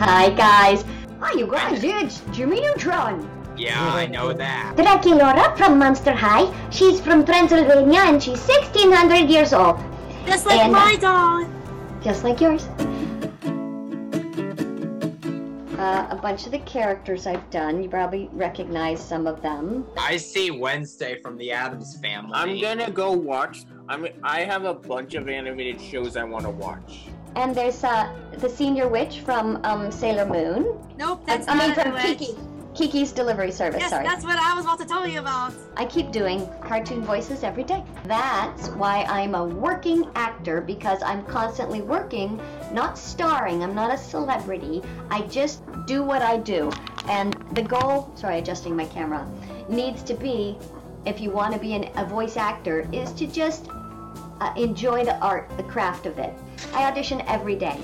Hi, guys. Hi, you guys, it's Jimmy Neutron. Yeah, I know that. Draculaura from Monster High. She's from Transylvania and she's 1600 years old. Just like And- my dog. Just like yours. Uh, a bunch of the characters I've done, you probably recognize some of them. I see Wednesday from the Addams Family. I'm gonna go watch. I mean, I have a bunch of animated shows I want to watch. And there's uh, the senior witch from um, Sailor Moon. Nope, that's I mean, from witch. Kiki. Kiki's Delivery Service, Yes, sorry. that's what I was about to tell you about. I keep doing cartoon voices every day. That's why I'm a working actor because I'm constantly working, not starring. I'm not a celebrity. I just do what I do. And the goal, sorry, adjusting my camera, needs to be if you want to be an, a voice actor, is to just uh, enjoy the art, the craft of it. I audition every day.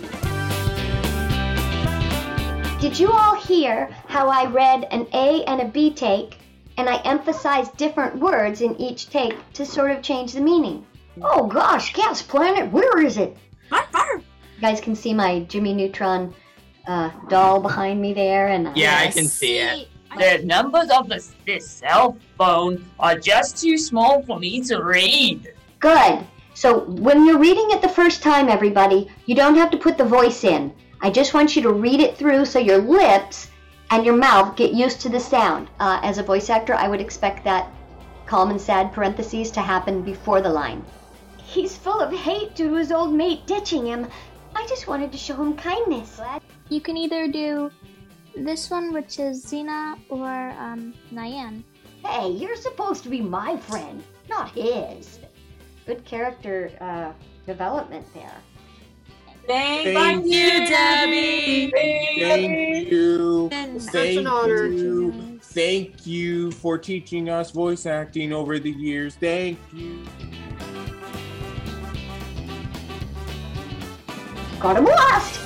Did you all hear how I read an A and a B take and I emphasized different words in each take to sort of change the meaning? Oh gosh, Cat's Planet, where is it? Arf, arf. You guys can see my Jimmy Neutron uh, doll behind me there, and Yeah, I Yes. can see it. The numbers of the, this cell phone are just too small for me to read. Good. So when you're reading it the first time, everybody, you don't have to put the voice in. I just want you to read it through so your lips and your mouth get used to the sound. Uh, as a voice actor, I would expect that calm and sad parentheses to happen before the line. He's full of hate due to his old mate ditching him. I just wanted to show him kindness. You can either do this one, which is Xena, or um, Nyan. Hey, you're supposed to be my friend, not his. Good character uh, development there. Thank, Thank you, Debi. Thank you. And Thank an honor. you. Thank you for teaching us voice acting over the years. Thank you. Got him lost.